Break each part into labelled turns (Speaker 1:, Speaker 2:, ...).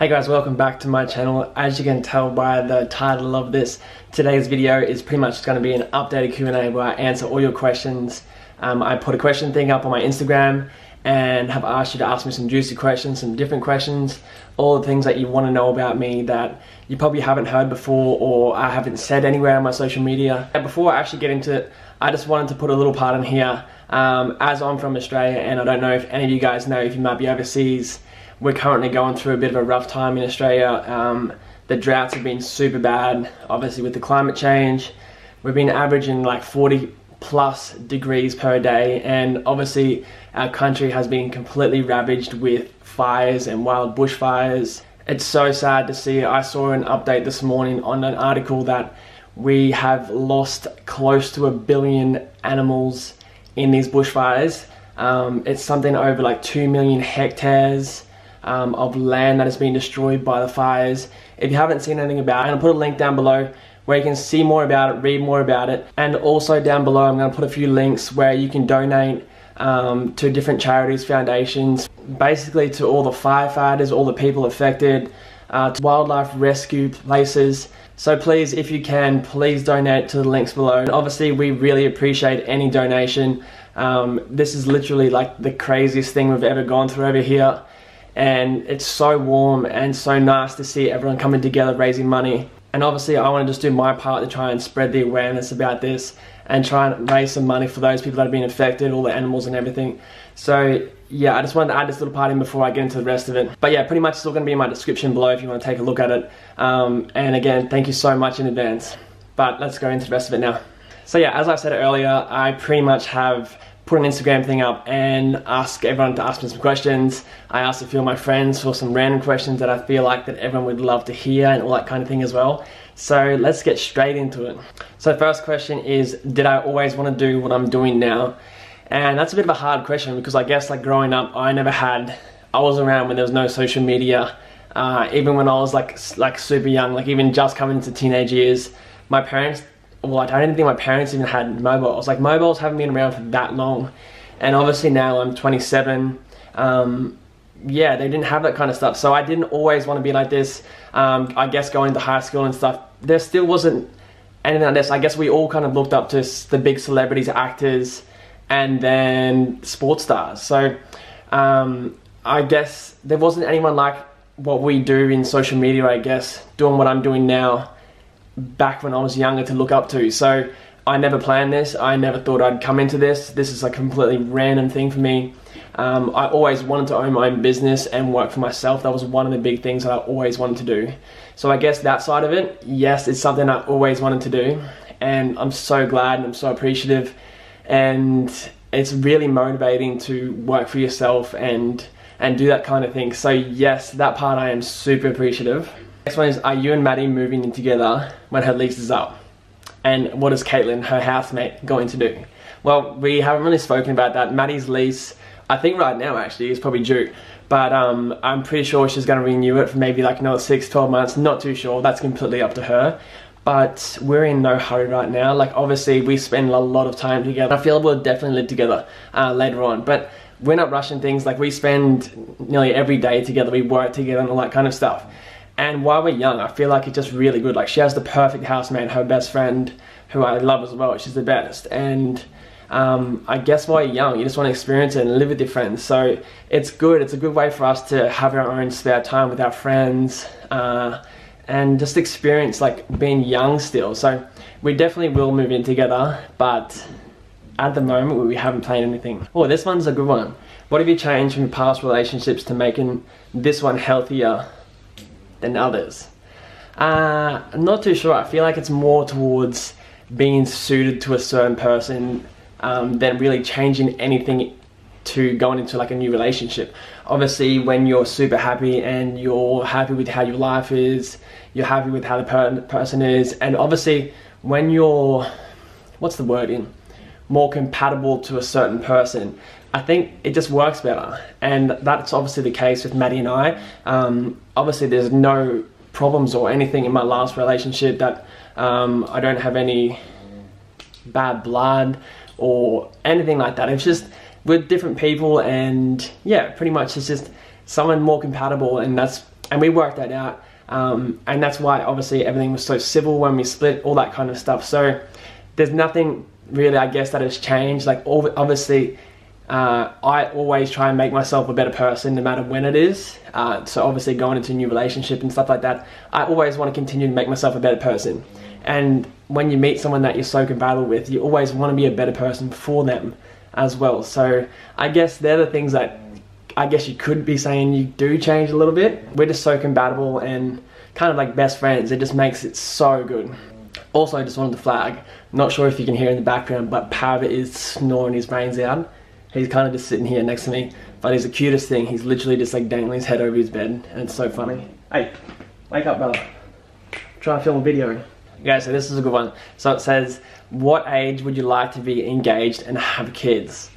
Speaker 1: Hey guys, welcome back to my channel. As you can tell by the title of this, today's video is pretty much going to be an updated Q&A where I answer all your questions. Um, I put a question thing up on my Instagram and have asked you to ask me some juicy questions, some different questions, all the things that you want to know about me that you probably haven't heard before or I haven't said anywhere on my social media. And before I actually get into it, I just wanted to put a little part in here. Um, as I'm from Australia and I don't know if any of you guys know if you might be overseas, we're currently going through a bit of a rough time in Australia. Um, the droughts have been super bad, obviously with the climate change. We've been averaging like 40 plus degrees per day, and obviously our country has been completely ravaged with fires and wild bushfires. It's so sad to see. I saw an update this morning on an article that we have lost close to a billion animals in these bushfires. Um, it's something over like 2 million hectares um, of land that has been destroyed by the fires. If you haven't seen anything about it, I'm going to put a link down below where you can see more about it, read more about it. And also down below, I'm going to put a few links where you can donate um, to different charities, foundations, basically to all the firefighters, all the people affected, uh, to wildlife rescue places. So please, if you can, please donate to the links below. And obviously, we really appreciate any donation. Um, this is literally like the craziest thing we've ever gone through over here and it's so warm and so nice to see everyone coming together raising money. And obviously, I want to just do my part to try and spread the awareness about this and try and raise some money for those people that have been affected, all the animals and everything. So, yeah, I just wanted to add this little part in before I get into the rest of it. But yeah, pretty much it's all going to be in my description below if you want to take a look at it. Um, and again, thank you so much in advance. But let's go into the rest of it now. So yeah, as I said earlier, I pretty much have put an Instagram thing up and ask everyone to ask me some questions. I asked a few of my friends for some random questions that I feel like that everyone would love to hear and all that kind of thing as well. So let's get straight into it. So first question is, did I always want to do what I'm doing now? And that's a bit of a hard question because I guess like growing up, I never had, I was around when there was no social media. Uh, even when I was like like super young, like even just coming into teenage years, my parents well, I don't think my parents even had mobiles. Like mobiles haven't been around for that long, and obviously now I'm 27. Um, yeah, they didn't have that kind of stuff. So I didn't always want to be like this. Um, I guess going to high school and stuff, there still wasn't anything like this. I guess we all kind of looked up to the big celebrities, actors, and then sports stars. So um, I guess there wasn't anyone like what we do in social media. I guess doing what I'm doing now back when I was younger to look up to. So I never planned this. I never thought I'd come into this. This is a completely random thing for me. Um, I always wanted to own my own business and work for myself. That was one of the big things that I always wanted to do. So I guess that side of it, yes, it's something I always wanted to do. And I'm so glad and I'm so appreciative. And it's really motivating to work for yourself and and do that kind of thing. So yes, that part I am super appreciative. Next one is, are you and Maddie moving in together when her lease is up? And what is Caitlin, her housemate, going to do? Well, we haven't really spoken about that. Maddie's lease, I think right now actually, is probably due. But um, I'm pretty sure she's going to renew it for maybe like another 6, 12 months. Not too sure. That's completely up to her. But we're in no hurry right now. Like, obviously, we spend a lot of time together. I feel we'll definitely live together uh, later on. But we're not rushing things. Like, we spend nearly every day together. We work together and all that kind of stuff. And while we're young, I feel like it's just really good. Like she has the perfect housemate, her best friend, who I love as well. She's the best. And um, I guess while you're young, you just want to experience it and live with your friends. So it's good. It's a good way for us to have our own spare time with our friends uh, and just experience like being young still. So we definitely will move in together, but at the moment we haven't planned anything. Oh, this one's a good one. What have you changed from past relationships to making this one healthier than others? Uh, I'm not too sure. I feel like it's more towards being suited to a certain person um, than really changing anything to going into like a new relationship. Obviously, when you're super happy and you're happy with how your life is, you're happy with how the per- person is, and obviously when you're, what's the word in, more compatible to a certain person, I think it just works better. And that's obviously the case with Maddie and I. Um, obviously, there's no problems or anything in my last relationship that um, I don't have any bad blood or anything like that. It's just with different people, and yeah, pretty much it's just someone more compatible, and that's and we worked that out. Um, and that's why obviously everything was so civil when we split, all that kind of stuff. So there's nothing really, I guess, that has changed. Like all obviously, uh, I always try and make myself a better person no matter when it is. Uh, so obviously going into a new relationship and stuff like that, I always want to continue to make myself a better person. And when you meet someone that you're so compatible with, you always want to be a better person for them as well. So I guess they're the things that I guess you could be saying you do change a little bit. We're just so compatible and kind of like best friends. It just makes it so good. Also, I just wanted to flag, not sure if you can hear in the background, but Pav is snoring his brains out. He's kind of just sitting here next to me, but he's the cutest thing. He's literally just like dangling his head over his bed, and it's so funny. Hey, wake up, brother. Try and film a video. Okay, so this is a good one. So it says, what age would you like to be engaged and have kids?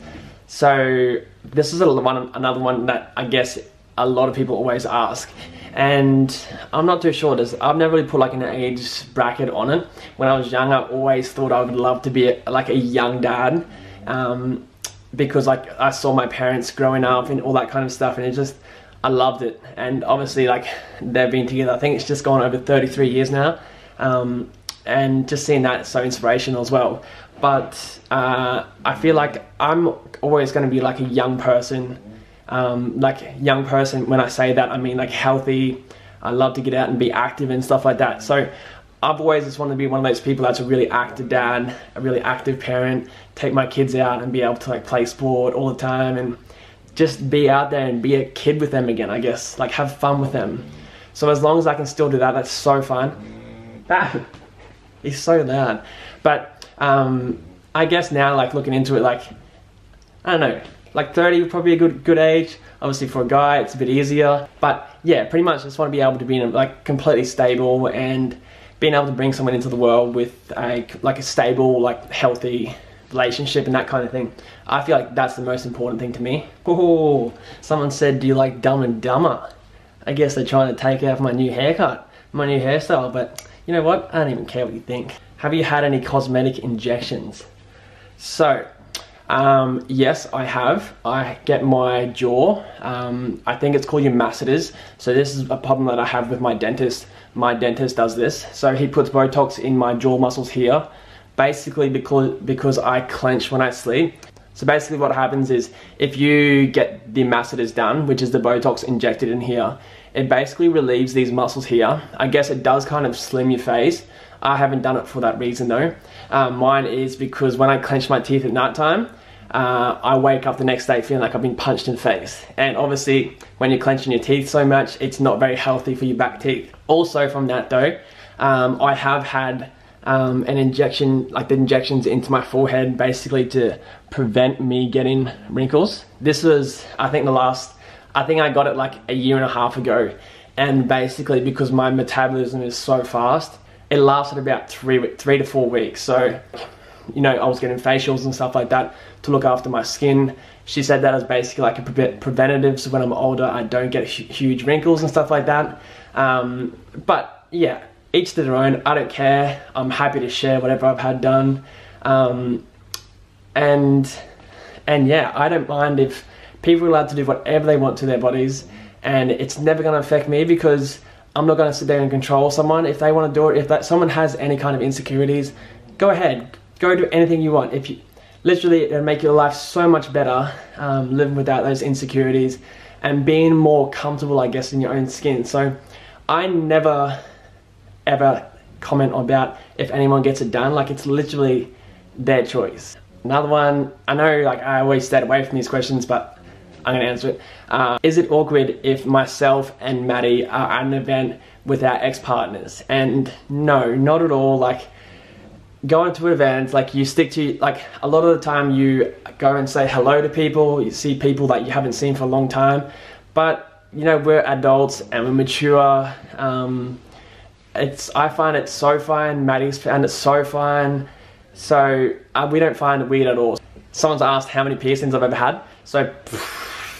Speaker 1: So this is a one, another one that I guess a lot of people always ask. And I'm not too sure. This, I've never really put like an age bracket on it. When I was young, I always thought I would love to be a, like a young dad. Um, because like I saw my parents growing up and all that kind of stuff and it just I loved it. And obviously like they've been together. I think it's just gone over 33 years now. Um, and just seeing that so inspirational as well. But uh, I feel like I'm always going to be like a young person. Um, like young person when I say that I mean like healthy. I love to get out and be active and stuff like that. So I've always just wanted to be one of those people that's a really active dad, a really active parent, take my kids out and be able to like play sport all the time and just be out there and be a kid with them again, I guess. Like have fun with them. So as long as I can still do that, that's so fun. Ah, he's so loud. But um, I guess now, like looking into it, like I don't know, like 30 would probably a good good age. Obviously for a guy, it's a bit easier. But yeah, pretty much just want to be able to be in a, like completely stable and being able to bring someone into the world with a like a stable, like healthy relationship and that kind of thing. I feel like that's the most important thing to me. Someone said, "Do you like Dumb and Dumber?" I guess they're trying to take out my new haircut, my new hairstyle. But you know what? I don't even care what you think. Have you had any cosmetic injections? So, um, yes, I have. I get my jaw. Um, I think it's called your masseters. So this is a problem that I have with my dentist. My dentist does this. So he puts Botox in my jaw muscles here, basically because because I clench when I sleep. So basically what happens is if you get the masseters done, which is the Botox injected in here, it basically relieves these muscles here. I guess it does kind of slim your face. I haven't done it for that reason though. Um, mine is because when I clench my teeth at night time, uh, I wake up the next day feeling like I've been punched in the face. And obviously, when you're clenching your teeth so much, it's not very healthy for your back teeth. Also, from that though, um, I have had um, an injection, like the injections into my forehead, basically to prevent me getting wrinkles. This was, I think, the last, I think I got it like a year and a half ago. And basically, because my metabolism is so fast, it lasted about three, three to four weeks. So, you know, I was getting facials and stuff like that to look after my skin. She said that as basically like a pre preventative, so when I'm older, I don't get huge wrinkles and stuff like that. Um, but yeah, each to their own. I don't care. I'm happy to share whatever I've had done. Um, and and yeah, I don't mind if people are allowed to do whatever they want to their bodies, and it's never going to affect me because I'm not going to sit there and control someone. If they want to do it, if that someone has any kind of insecurities, go ahead, go do anything you want. If you literally, it'll make your life so much better um, living without those insecurities and being more comfortable, I guess, in your own skin. So I never ever comment about if anyone gets it done. Like it's literally their choice. Another one, I know like I always stay away from these questions, but I'm gonna answer it. Uh, is it awkward if myself and Maddie are at an event with our ex-partners? And no, not at all. Like going to events, like you stick to, like a lot of the time you go and say hello to people, you see people that you haven't seen for a long time, but you know, we're adults and we're mature. Um, it's, I find it so fine, Maddie's found it so fine, so uh, we don't find it weird at all. Someone's asked how many piercings I've ever had, so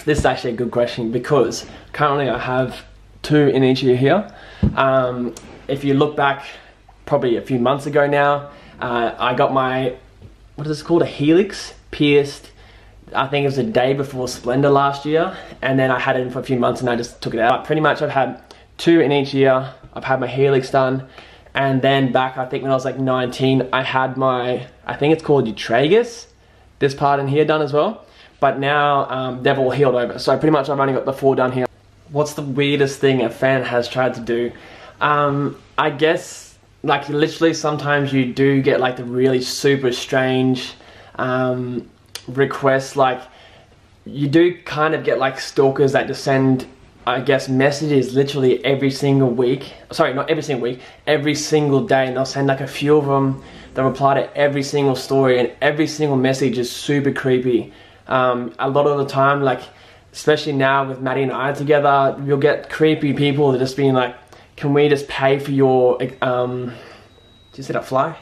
Speaker 1: this is actually a good question because currently I have two in each ear here. Um, if you look back probably a few months ago now, uh, I got my, what is this called, a helix pierced, I think it was the day before Splendour last year, and then I had it for a few months and I just took it out. Pretty much I've had two in each year. I've had my helix done. And then back, I think when I was like 19, I had my, I think it's called Tragus, this part in here done as well. But now um, they've all healed over. So pretty much I've only got the four done here. What's the weirdest thing a fan has tried to do? Um, I guess, like literally sometimes you do get like the really super strange um, requests. Like you do kind of get like stalkers that just send I guess messages literally every single week. Sorry, not every single week, every single day, and they'll send like a few of them. They'll reply to every single story, and every single message is super creepy. Um, a lot of the time, like especially now with Maddie and I together, you'll get creepy people that just being like, "Can we just pay for your?" Um, did you see that fly?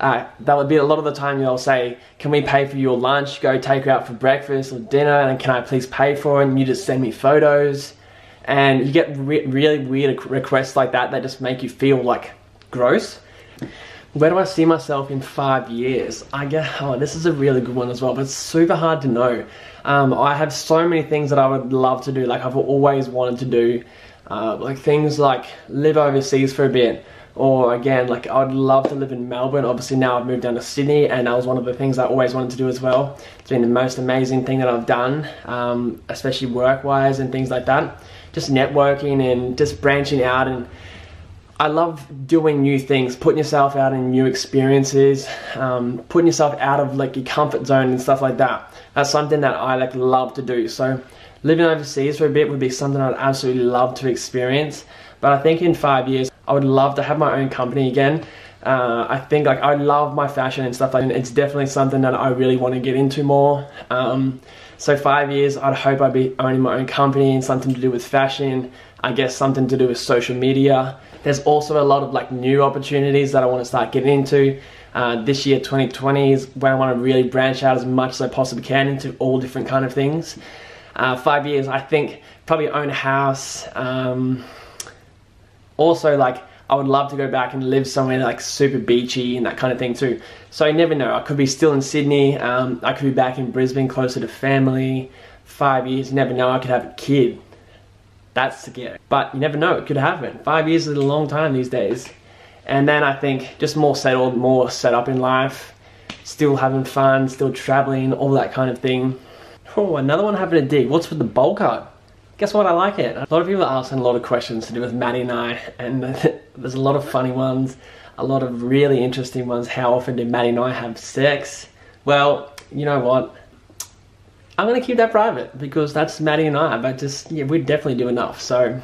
Speaker 1: Uh, that would be a lot of the time they'll say, can we pay for your lunch, go take her out for breakfast or dinner, and can I please pay for it? And you just send me photos and you get re really weird requests like that that just make you feel like gross. Where do I see myself in five years? I guess, oh, this is a really good one as well, but it's super hard to know. Um, I have so many things that I would love to do, like I've always wanted to do, uh, like things like live overseas for a bit, or again, like I would love to live in Melbourne. Obviously now I've moved down to Sydney and that was one of the things I always wanted to do as well. It's been the most amazing thing that I've done, um, especially work-wise and things like that just networking and just branching out and I love doing new things, putting yourself out in new experiences, um, putting yourself out of like your comfort zone and stuff like that. That's something that I like love to do. So living overseas for a bit would be something I'd absolutely love to experience. But I think in five years, I would love to have my own company again. Uh, I think like I love my fashion and stuff like that. It's definitely something that I really want to get into more. Um, so five years, I'd hope I'd be owning my own company and something to do with fashion. I guess something to do with social media. There's also a lot of like new opportunities that I want to start getting into. Uh, this year, 2020 is where I want to really branch out as much as I possibly can into all different kind of things. Uh, five years, I think probably own a house. Um, also, like I would love to go back and live somewhere like super beachy and that kind of thing too. So I never know. I could be still in Sydney. Um, I could be back in Brisbane, closer to family. Five years, never know. I could have a kid. That's scary. But you never know. It could happen. Five years is a long time these days. And then I think just more settled, more set up in life, still having fun, still traveling, all that kind of thing. Oh, another one having a dig. What's with the bowl cut? guess what? I like it. A lot of people are asking a lot of questions to do with Maddie and I, and there's a lot of funny ones, a lot of really interesting ones. How often do Maddie and I have sex? Well, you know what? I'm gonna keep that private because that's Maddie and I, but just, yeah, we definitely do enough, so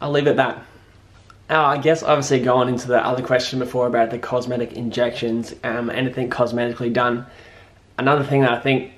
Speaker 1: I'll leave it at that. Now, I guess obviously going into the other question before about the cosmetic injections, um, anything cosmetically done. Another thing that I think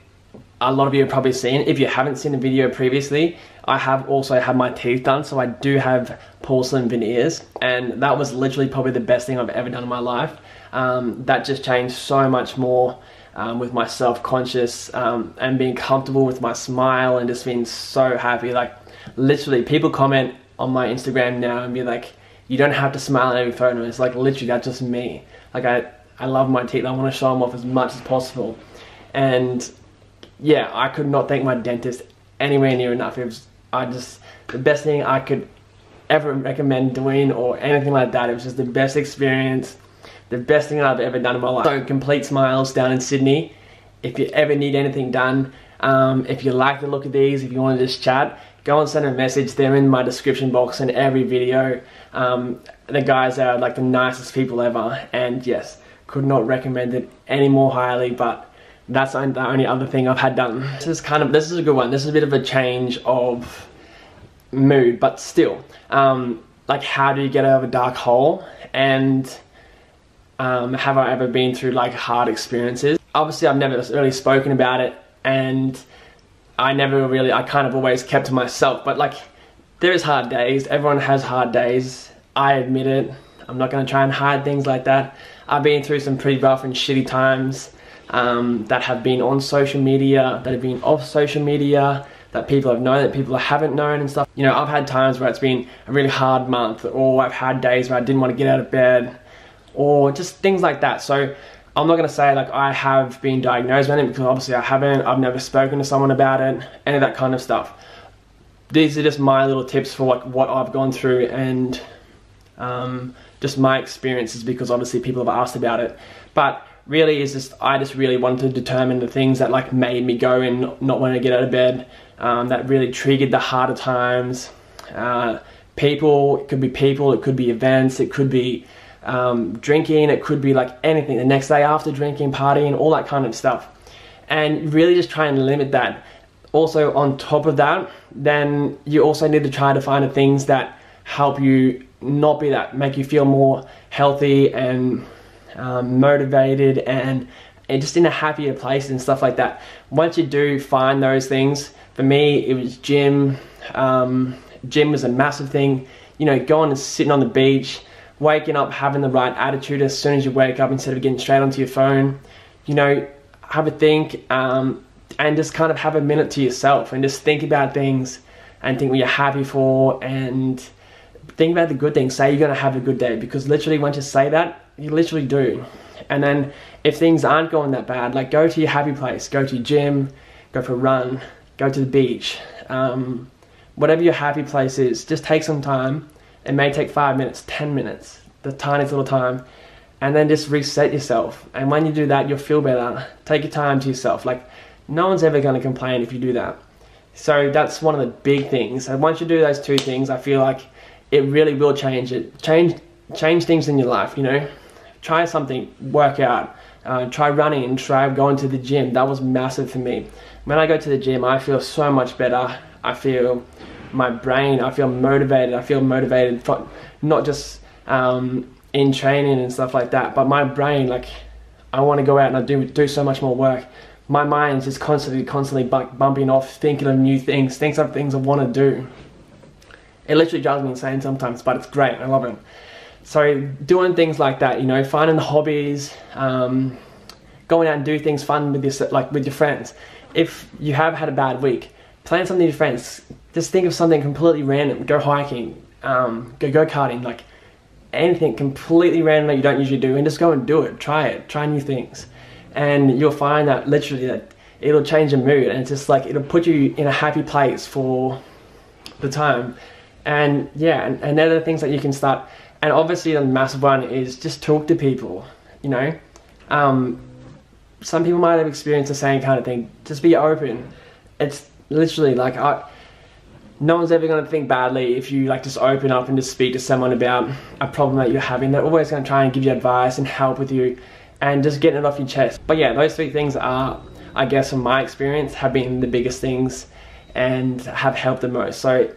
Speaker 1: a lot of you have probably seen, if you haven't seen the video previously, I have also had my teeth done, so I do have porcelain veneers, and that was literally probably the best thing I've ever done in my life. Um, that just changed so much more um, with my self-conscious um, and being comfortable with my smile and just being so happy. Like literally, people comment on my Instagram now and be like, "You don't have to smile in every photo." It's like literally that's just me. Like I, I love my teeth. I want to show them off as much as possible, and yeah, I could not thank my dentist anywhere near enough. It was I just the best thing I could ever recommend doing or anything like that. It was just the best experience, the best thing I've ever done in my life. So complete smiles down in Sydney. If you ever need anything done, um, if you like the look of these, if you want to just chat, go and send a message. They're in my description box in every video. Um, the guys are like the nicest people ever, and yes, could not recommend it any more highly. But that's the only other thing I've had done. This is kind of, this is a good one. This is a bit of a change of mood, but still, um, like how do you get out of a dark hole? And um, have I ever been through like hard experiences? Obviously, I've never really spoken about it, and I never really, I kind of always kept to myself. But like, there is hard days. Everyone has hard days. I admit it. I'm not gonna try and hide things like that. I've been through some pretty rough and shitty times um, that have been on social media, that have been off social media, that people have known, that people haven't known and stuff. You know, I've had times where it's been a really hard month, or I've had days where I didn't want to get out of bed, or just things like that. So I'm not gonna say like I have been diagnosed with it because obviously I haven't. I've never spoken to someone about it, any of that kind of stuff. these are just my little tips for like what I've gone through and um, just my experiences because obviously people have asked about it. But really is just I just really wanted to determine the things that like made me go and not want to get out of bed, um, that really triggered the harder times. Uh, people, it could be people, it could be events, it could be um, drinking, it could be like anything. The next day after drinking, partying, all that kind of stuff, and really just try and limit that. Also, on top of that, then you also need to try to find the things that help you not be that, make you feel more healthy and um, motivated and, and just in a happier place and stuff like that. Once you do find those things, for me, it was gym. Um, gym was a massive thing. You know, going and sitting on the beach, waking up, having the right attitude as soon as you wake up instead of getting straight onto your phone. You know, have a think um, and just kind of have a minute to yourself and just think about things and think what you're happy for and think about the good things. Say you're going to have a good day because literally, once you say that, you literally do. And then if things aren't going that bad, like go to your happy place, go to your gym, go for a run, go to the beach, um, whatever your happy place is, just take some time. It may take five minutes, 10 minutes, the tiniest little time, and then just reset yourself. And when you do that, you'll feel better. Take your time to yourself. Like, no one's ever going to complain if you do that. So that's one of the big things. And once you do those two things, I feel like it really will change it. Change change things in your life. You know, try something, work out, uh, try running, and try going to the gym. That was massive for me. When I go to the gym, I feel so much better. I feel my brain. I feel motivated. I feel motivated for not just um, in training and stuff like that, but my brain. Like I want to go out and I do do so much more work. My mind's just constantly, constantly bumping off, thinking of new things, thinking of things I want to do. It literally drives me insane sometimes, but it's great. I love it. So doing things like that, you know, finding the hobbies, um, going out and do things fun with your like with your friends. If you have had a bad week, plan something with your friends. Just think of something completely random. Go hiking, um, go go karting, like anything completely random that you don't usually do, and just go and do it. Try it. Try new things, and you'll find that literally that it'll change your mood, and it's just like it'll put you in a happy place for the time. And yeah, and, and they're the things that you can start and obviously the massive one is just talk to people you know? Um, some people might have experienced the same kind of thing. Just be open. It's literally like I, no one's ever going to think badly if you like just open up and just speak to someone about a problem that you're having. They're always going to try and give you advice and help with you and just getting it off your chest. But yeah those three things are i guess from my experience have been the biggest things and have helped the most. So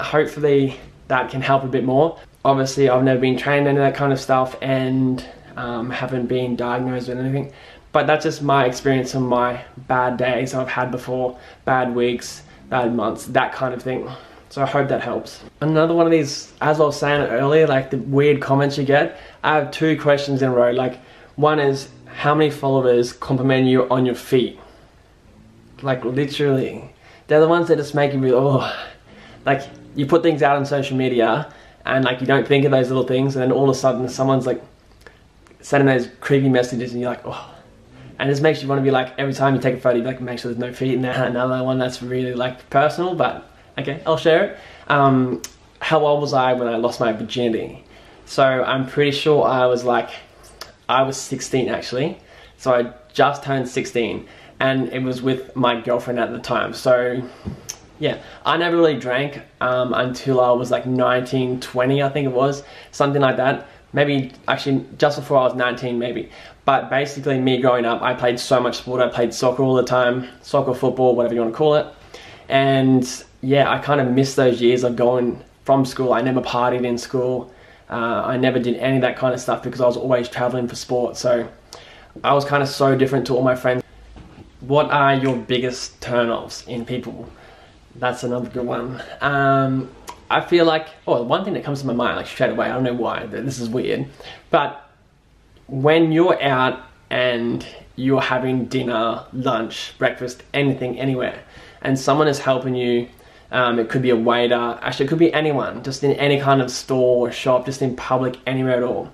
Speaker 1: hopefully that can help a bit more. Obviously, I've never been trained in that kind of stuff and um, haven't been diagnosed with anything. But that's just my experience on my bad days I've had before, bad weeks, bad months, that kind of thing. So I hope that helps. Another one of these, as I was saying earlier, like the weird comments you get. I have two questions in a row. Like, one is, how many followers compliment you on your feet? Like, literally. They're the ones that just make you, oh, like, you put things out on social media and like you don't think of those little things and then all of a sudden someone's like sending those creepy messages and you're like oh. And just makes you want to be like every time you take a photo you like make sure there's no feet in there. Another one that's really like personal but okay I'll share it. Um, how old was I when I lost my virginity? So I'm pretty sure I was like I was 16 actually. So I just turned 16 and it was with my girlfriend at the time. So yeah, I never really drank um, until I was like 19, 20, I think it was, something like that. Maybe actually just before I was 19, maybe. But basically, me growing up, I played so much sport. I played soccer all the time, soccer, football, whatever you want to call it. And yeah, I kind of missed those years of going from school. I never partied in school. Uh, I never did any of that kind of stuff because I was always traveling for sport. So I was kind of so different to all my friends. What are your biggest turn-offs in people? That's another good one. Um, I feel like, oh, one thing that comes to my mind, like straight away, I don't know why, this is weird, but when you're out and you're having dinner, lunch, breakfast, anything, anywhere, and someone is helping you, um, it could be a waiter, actually, it could be anyone, just in any kind of store or shop, just in public, anywhere at all.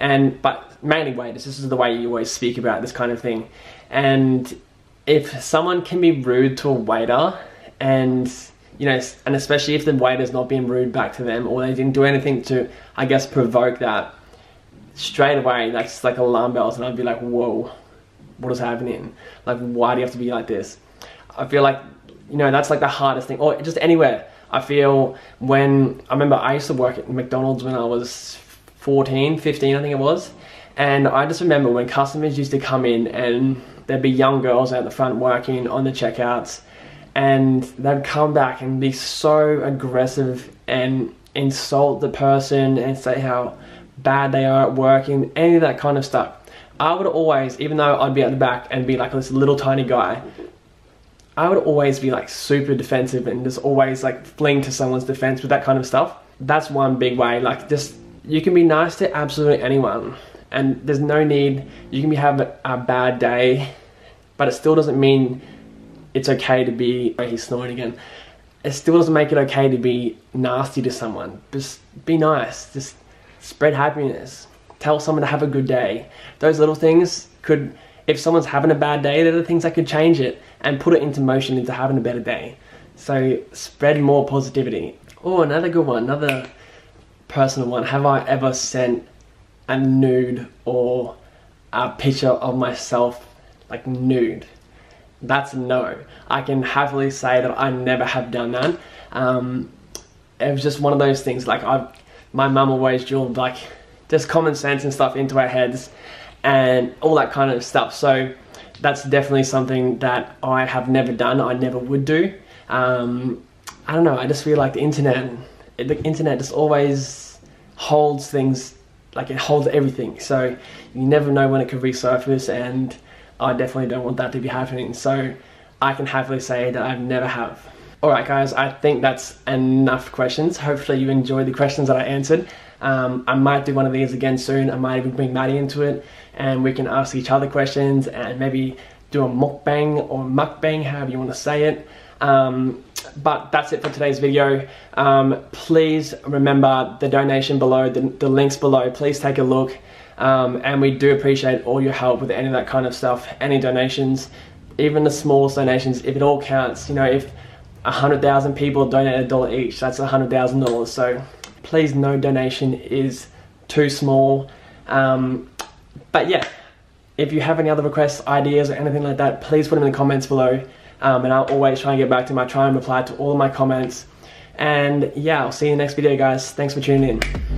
Speaker 1: And, but mainly waiters, this is the way you always speak about this kind of thing. And if someone can be rude to a waiter, and you know, and especially if the waiter's not being rude back to them or they didn't do anything to, I guess, provoke that, straight away, that's like alarm bells, and I'd be like, whoa, what is happening? Like, why do you have to be like this? I feel like, you know, that's like the hardest thing, or just anywhere. I feel when, I remember I used to work at McDonald's when I was 14, 15, I think it was, and I just remember when customers used to come in and there'd be young girls out the front working on the checkouts and they'd come back and be so aggressive and insult the person and say how bad they are at work and any of that kind of stuff. I would always, even though I'd be at the back and be like this little tiny guy, I would always be like super defensive and just always like fling to someone's defense with that kind of stuff. That's one big way. Like just you can be nice to absolutely anyone, and there's no need. You can be having a bad day, but it still doesn't mean it's okay to be, oh, he's snoring again. It still doesn't make it okay to be nasty to someone. Just be nice. Just spread happiness. Tell someone to have a good day. Those little things could, if someone's having a bad day, they're the things that could change it and put it into motion into having a better day. So spread more positivity. Oh, another good one, another personal one. Have I ever sent a nude or a picture of myself like nude? That's no. I can happily say that I never have done that. Um, it was just one of those things. Like I, my mum always drilled like just common sense and stuff into our heads, and all that kind of stuff. So that's definitely something that I have never done. I never would do. Um, I don't know. I just feel like the internet, the internet just always holds things like it holds everything. So you never know when it could resurface and I definitely don't want that to be happening. So I can happily say that I've never have. Alright guys, I think that's enough questions. Hopefully you enjoyed the questions that I answered. Um, I might do one of these again soon. I might even bring Maddie into it and we can ask each other questions and maybe do a mukbang or mukbang, however you want to say it. Um, but that's it for today's video. Um, please remember the donation below, the, the links below. Please take a look. Um, and we do appreciate all your help with any of that kind of stuff, any donations, even the smallest donations, if it all counts. You know, if 100,000 people donate a dollar each, that's $100,000. So please, no donation is too small. Um, but yeah, if you have any other requests, ideas, or anything like that, please put them in the comments below. Um, and I'll always try and get back to. I try and reply to all of my comments. And yeah, I'll see you in the next video, guys. Thanks for tuning in.